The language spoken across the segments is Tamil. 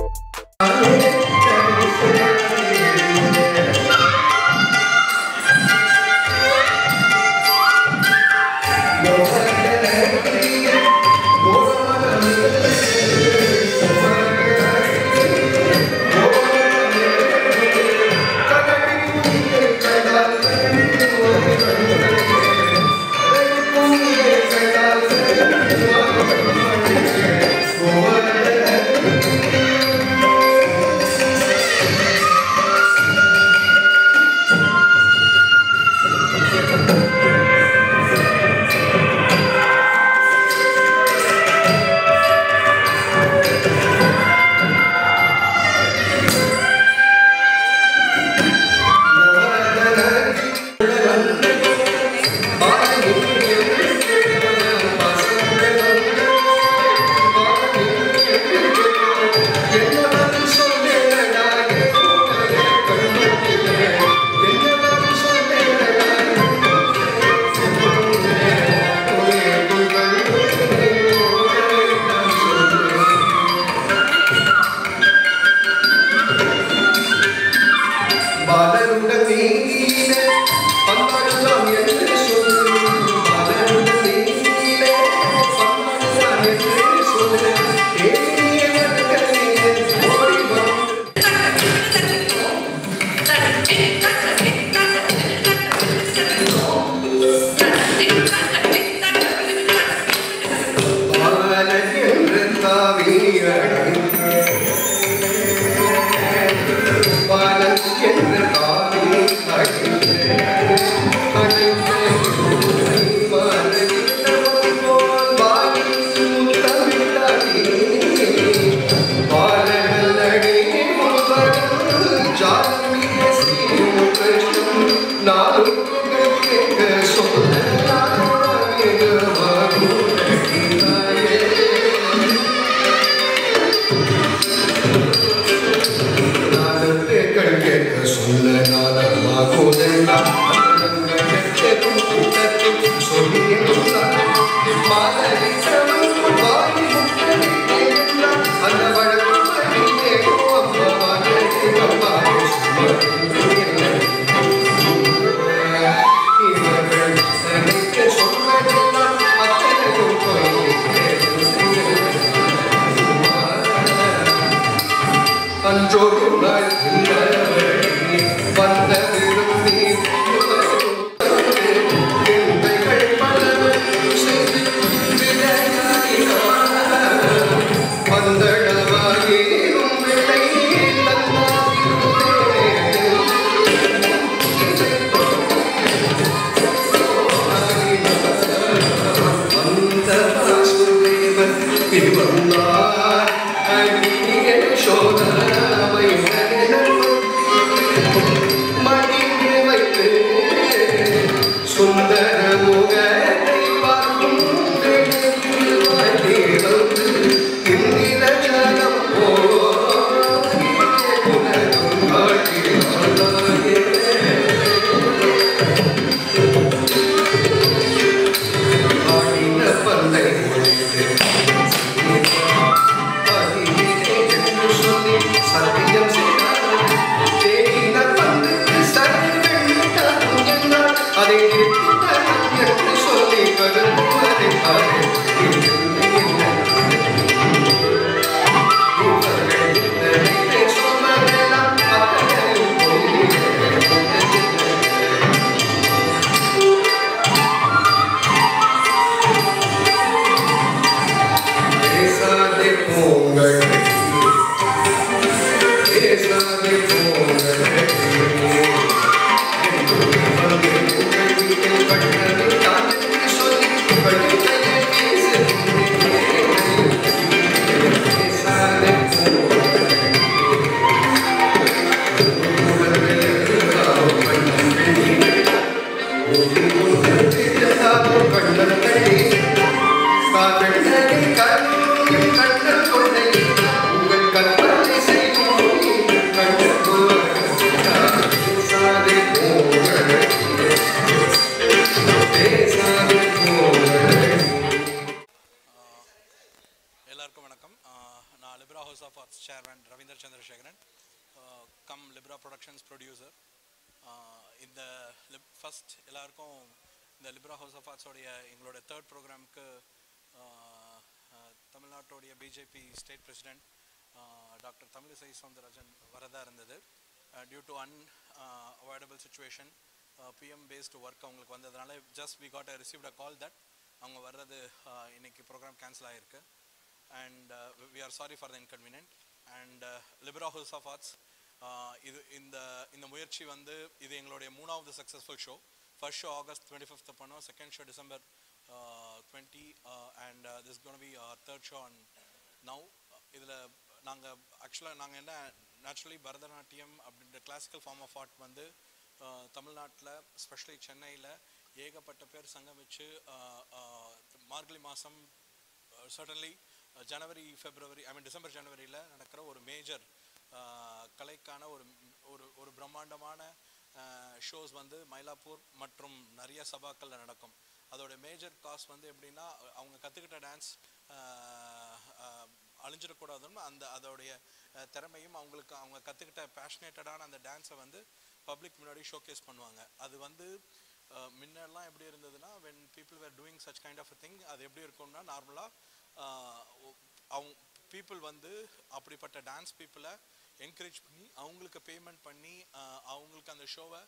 Oh, Amen. 또 இந்த லிப் ஃபஸ்ட் எல்லாருக்கும் இந்த லிப்ரா ஹவுஸ் ஆஃப் ஆர்ட்ஸோடைய எங்களோட தேர்ட் ப்ரோக்ராமுக்கு தமிழ்நாட்டோடைய BJP state president doctor Tamilisai Soundararajan வரதா இருந்தது. Due to unavoidable situation PM based work அவங்களுக்கு வந்ததுனால just we got a received a call that அவங்க வர்றது இன்றைக்கி இன்னைக்கு ப்ரோக்ராம் கேன்சல் ஆகிருக்கு and we are sorry for the inconvenient and Libra house of arts இது இந்த இந்த முயற்சி வந்து இது எங்களுடைய மூணாவது successful show first show August twenty fifth பண்ணோம் second show December twenty and this gonna be third show and now இதில் நாங்கள் ஆக்சுவலாக நாங்கள் என்ன நேச்சுரலி பரதநாட்டியம் அப்படின்ற கிளாசிக்கல் ஃபார்ம் ஆஃப் ஆர்ட் வந்து தமிழ்நாட்டில் ஸ்பெஷலி சென்னையில் ஏகப்பட்ட பேர் சங்கமிச்சு மார்கழி மாதம் suddenly January February I mean December ஜனவரியில் நடக்கிற ஒரு மேஜர் கலைக்கான ஒரு ஒரு ஒரு பிரம்மாண்டமான ஷோஸ் வந்து மயிலாப்பூர் மற்றும் நிறைய சபாக்களில் நடக்கும். அதோட மேஜர் காஸ் வந்து எப்படின்னா அவங்க கற்றுக்கிட்ட டான்ஸ் அழிஞ்சிடக்கூடாதுன்னு அந்த அதோடைய திறமையும் அவங்களுக்கு அவங்க கற்றுக்கிட்ட பேஷனேட்டடான அந்த டான்ஸை வந்து பப்ளிக் முன்னாடி ஷோகேஸ் பண்ணுவாங்க. அது வந்து முன்னெல்லாம் எப்படி இருந்ததுன்னா when people were doing such kind of thing அது எப்படி இருக்கும்னா நார்மலாக அவங்க பீப்புள் வந்து அப்படிப்பட்ட டான்ஸ் பீப்புளை என்கரேஜ் பண்ணி அவங்களுக்கு பேமெண்ட் பண்ணி அவங்களுக்கு அந்த ஷோவை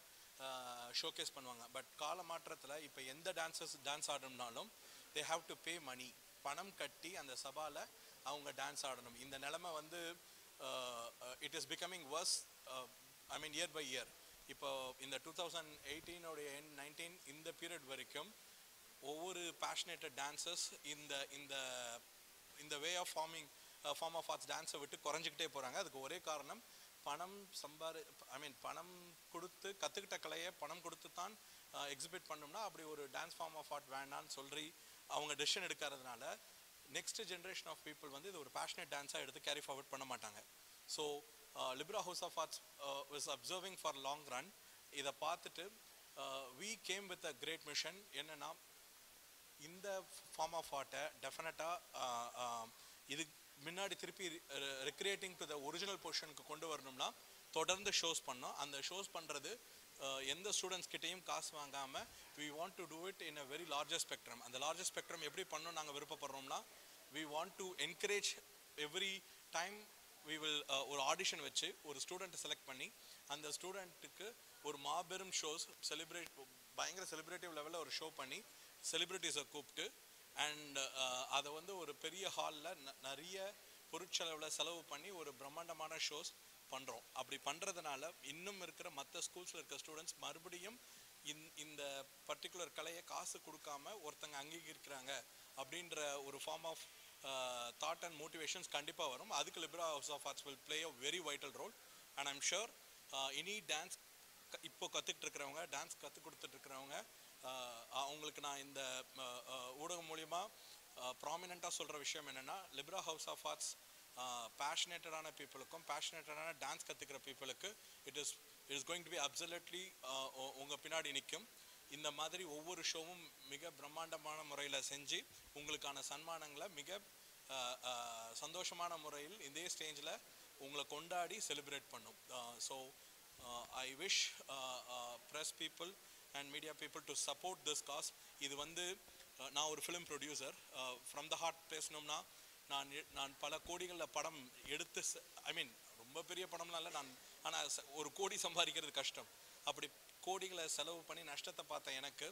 ஷோகேஸ் பண்ணுவாங்க. பட் கால மாற்றத்தில் இப்போ எந்த dancers dance ஆடணும்னாலும் they have to pay money பணம் கட்டி அந்த சபாவில் அவங்க டான்ஸ் ஆடணும். இந்த நிலமை வந்து it is becoming worse I mean year by year இப்போ இந்த டூ தௌசண்ட் எயிட்டீனோடைய என் நைன்டீன் இந்த பீரியட் வரைக்கும் ஒவ்வொரு பேஷனேட்டட் டான்சர்ஸ் இந்த இந்த இந்த way of forming form of arts டான்ஸை விட்டு குறைஞ்சிக்கிட்டே போகிறாங்க அதுக்கு ஒரே காரணம் பணம் சம்பாரி ஐ மீன் பணம் கொடுத்து கற்றுக்கிட்ட கலையை பணம் கொடுத்து தான் எக்ஸிபிட் uh, பண்ணோம்னா அப்படி ஒரு டான்ஸ் ஃபார்ம் ஆஃப் ஆர்ட் வேண்டான்னு சொல்லி அவங்க டெசிஷன் எடுக்கிறதுனால நெக்ஸ்ட் ஜென்ரேஷன் ஆஃப் பீப்புள் வந்து இது ஒரு பேஷனேட் டான்ஸாக எடுத்து கேரி ஃபார்வர்ட் பண்ண மாட்டாங்க. So Libra house of arts is observing for long run இதை பார்த்துட்டு we came with a great mission என்னென்னா இந்த ஃபார்ம் ஆஃப் ஆர்ட்டை டெஃபினட்டாக இது முன்னாடி திருப்பி ரெக்ரியேட்டிங் டு த ஒரிஜினல் பொசிஷனுக்கு கொண்டு வரணும்னா தொடர்ந்து ஷோஸ் பண்ணோம் அந்த ஷோஸ் பண்ணுறது எந்த ஸ்டூடெண்ட்ஸ் கிட்டேயும் காசு வாங்காமல் we want to do it in a very larger spectrum அந்த லார்ஜர் ஸ்பெக்ட்ரம் எப்படி பண்ணணும் நாங்கள் விருப்பப்படுறோம்னா we want to encourage every time we will ஒரு ஆடிஷன் வச்சு ஒரு ஸ்டூடெண்ட்டை செலக்ட் பண்ணி அந்த ஸ்டூடெண்ட்டுக்கு ஒரு மாபெரும் ஷோஸ் செலிப்ரேட் பயங்கர செலிப்ரேட்டிவ் லெவலில் ஒரு ஷோ பண்ணி செலிப்ரிட்டிஸை கூப்பிட்டு அண்ட் uh, அதை வந்து ஒரு பெரிய ஹாலில் நிறைய பொருட்செலவில் செலவு பண்ணி ஒரு பிரம்மாண்டமான ஷோஸ் பண்ணுறோம் அப்படி பண்ணுறதுனால இன்னும் இருக்கிற மற்ற ஸ்கூல்ஸில் இருக்கிற ஸ்டூடெண்ட்ஸ் மறுபடியும் இந் இந்த பர்டிகுலர் கலையை காசு கொடுக்காம ஒருத்தங்க அங்கீகரிக்கிறாங்க அப்படின்ற ஒரு form of thought and motivations கண்டிப்பாக வரும். அதுக்கு Libra house of arts will play a very vital role and I'm sure any dance இப்போ கற்றுக்கிட்டு இருக்கிறவங்க டான்ஸ் கற்றுக் கொடுத்துட்டு இருக்கிறவங்க அவங்களுக்கு நான் இந்த ஊடகம் மூலியமாக ப்ராமினெண்ட்டாக சொல்கிற விஷயம் என்னென்னா லிப்ரா ஹவுஸ் ஆஃப் ஆர்ட்ஸ் பேஷனேட்டடான பீப்புளுக்கும் பேஷனேட்டடான டான்ஸ் கற்றுக்கிற பீப்புளுக்கு it is it is going to be absolutely உங்கள் பின்னாடி நிற்கும் இந்த மாதிரி ஒவ்வொரு ஷோவும் மிக பிரம்மாண்டமான முறையில் செஞ்சு உங்களுக்கான சன்மானங்களை மிக சந்தோஷமான முறையில் இதே ஸ்டேஜில் உங்களை கொண்டாடி செலிப்ரேட் பண்ணும். So I wish press people and media people to support this cause இது வந்து நான் ஒரு film producer from the heart பேசணும்னா நான் நான் பல கோடிகளில் படம் எடுத்து ஐ மீன் ரொம்ப பெரிய படம்லாம் இல்லை. நான் ஆனால் ஒரு கோடி சம்பாதிக்கிறது கஷ்டம். அப்படி கோடிகளை செலவு பண்ணி நஷ்டத்தை பார்த்த எனக்கு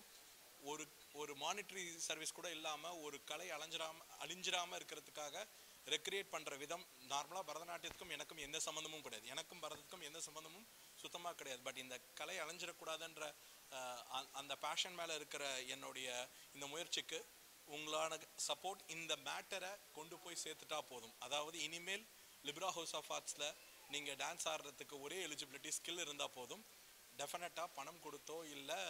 ஒரு ஒரு மானிட்டரி சர்வீஸ் கூட இல்லாமல் ஒரு கலை அலைஞ்சிடாம அழிஞ்சிடாமல் இருக்கிறதுக்காக ரெக்ரியேட் பண்ணுற விதம் நார்மலாக பரதநாட்டியத்துக்கும் எனக்கும் எந்த சம்மந்தமும் கிடையாது. எனக்கும் பரதத்துக்கும் எந்த சம்மந்தமும் சுத்தமாக கிடையாது. பட் இந்த கலை அழிஞ்சிடக்கூடாதுன்ற அந்த- அந்த பேஷன் மேலே இருக்கிற என்னுடைய இந்த முயற்சிக்கு உங்களான சப்போர்ட் இந்த மேட்டரை கொண்டு போய் சேர்த்துட்டா போதும். அதாவது இனிமேல் லிப்ரா ஹவுஸ் ஆஃப் ஆர்ட்ஸில் நீங்கள் டான்ஸ் ஆடுறதுக்கு ஒரே எலிஜிபிலிட்டி ஸ்கில் இருந்தால் போதும். டெஃபினட்டாக பணம் கொடுத்தோ இல்லை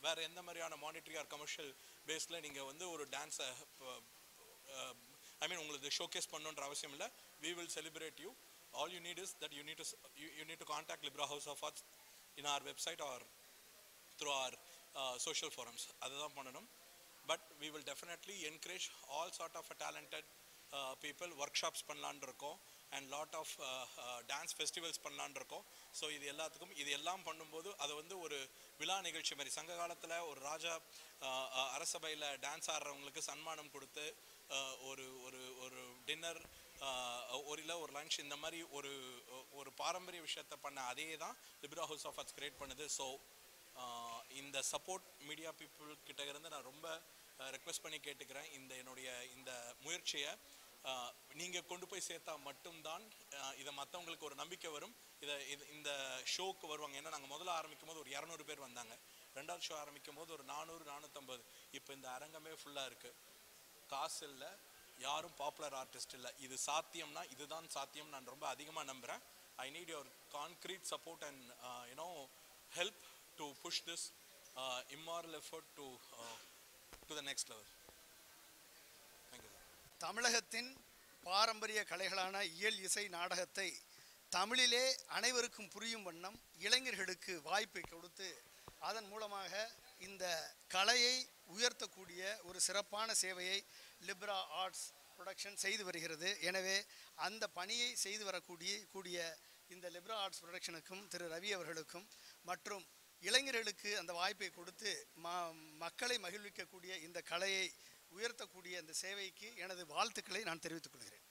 வேறு எந்த மாதிரியான மானிட்டரி ஆர் கமர்ஷியல் பேஸில் நீங்கள் வந்து ஒரு டான்ஸை ஐ மீன் உங்களுக்கு ஷோகேஸ் பண்ணணுன்ற அவசியம் இல்லை. We will celebrate you all you need is that you need you need to contact Libra house of arts in our website or through our social forums அதுதான் பண்ணணும். But we will definitely encourage all sort of a talented people workshops பண்ணலான்னு இருக்கோம். And lot of dance festivals பண்ணலான்னு இருக்கோம். ஸோ இது எல்லாத்துக்கும் இது எல்லாம் பண்ணும்போது அதை வந்து ஒரு விழா நிகழ்ச்சி மாதிரி. சங்க காலத்தில் ஒரு ராஜா அஹ், அஹ், அரசபையில் டான்ஸ் ஆடுறவங்களுக்கு சன்மானம் கொடுத்து அஹ், ஒரு ஒரு ஒரு டின்னர் ஒரு இல்லை ஒரு லஞ்ச் இந்த மாதிரி ஒரு ஒரு பாரம்பரிய விஷயத்த பண்ண அதே தான் Libra house of arts create பண்ணுது ஸோ இந்த சப்போர்ட் மீடியா பீப்புள் கிட்ட இருந்து நான் ரொம்ப ரெக்வெஸ்ட் பண்ணி கேட்டுக்கிறேன். இந்த என்னுடைய இந்த முயற்சியை நீங்கள் கொண்டு போய் சேர்த்தா மட்டும்தான் இதை மற்றவங்களுக்கு ஒரு நம்பிக்கை வரும். இதை இது இந்த ஷோக்கு வருவாங்க. ஏன்னா நாங்கள் முதல்ல ஆரம்பிக்கும் போது ஒரு இரநூறு பேர் வந்தாங்க. ரெண்டாவது ஷோ ஆரம்பிக்கும் போது ஒரு நானூறு நானூற்றம்பது இப்போ இந்த அரங்கமே ஃபுல்லாக இருக்குது காசு இல்லை. யாரும் பாப்புலர் ஆர்டிஸ்ட் இல்லை. இது சாத்தியம்னா இதுதான் சாத்தியம் நான் ரொம்ப அதிகமாக நம்புகிறேன் I need your concrete support and you know help to push this immoral effort to to the next level thank you தமிழகத்தின் பாரம்பரிய கலைகளான இயல் இசை நாடகத்தை தமிழிலே அனைவருக்கும் புரியும் வண்ணம் இளைஞர்களுக்கு வாய்ப்பை கொடுத்து அதன் மூலமாக இந்த கலையை உயர்த்தக்கூடிய ஒரு சிறப்பான சேவையை லிப்ரா ஆர்ட்ஸ் ப்ரொடக்ஷன் செய்து வருகிறது. எனவே அந்த பணியை செய்து வரக்கூடிய கூடிய இந்த லிப்ரா ஆர்ட்ஸ் ப்ரொடக்ஷனுக்கும் திரு ரவி அவர்களுக்கும் மற்றும் இளைஞர்களுக்கு அந்த வாய்ப்பை கொடுத்து ம மக்களை மகிழ்விக்கக்கூடிய இந்த கலையை உயர்த்தக்கூடிய இந்த சேவைக்கு எனது வாழ்த்துக்களை நான் தெரிவித்துக் கொள்கிறேன்.